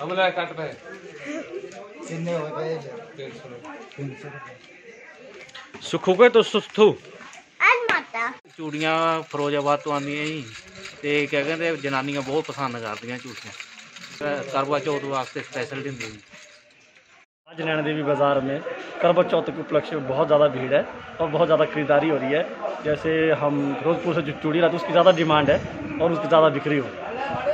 हमला पे हो 300 300 सुखोगे तो सुस्थू ਮਾਤਾ ਚੂੜੀਆਂ ਫਿਰੋਜ਼ਾਬਾਦ ਤੋਂ ਆਉਂਦੀਆਂ ਜੀ ਤੇ ਕਿਆ ਕਹਿੰਦੇ ਜਨਾਨੀਆਂ ਬਹੁਤ ਪਸੰਦ ਕਰਦੀਆਂ ਚੂੜੀਆਂ ਕਰਵਾ ਚੌਥ ਵਾਸਤੇ ਸਪੈਸ਼ਲ ਦਿੰਦੇ ਜੀ आज नैना देवी बाज़ार में करवा चौथ के उपलक्ष्य में बहुत ज़्यादा भीड़ है और बहुत ज़्यादा खरीदारी हो रही है जैसे हम फिरोजपुर से जो चूड़ी लाते हैं उसकी ज़्यादा डिमांड है और उसकी ज़्यादा बिक्री हो रही है